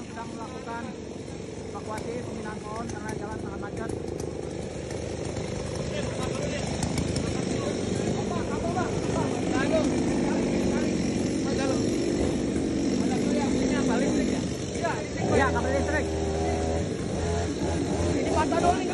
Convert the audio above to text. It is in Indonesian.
sekarang sedang melakukan evakuasi pembinaan pohon karena jalan sangat macet. Iya, kabel listrik. Ini patah dong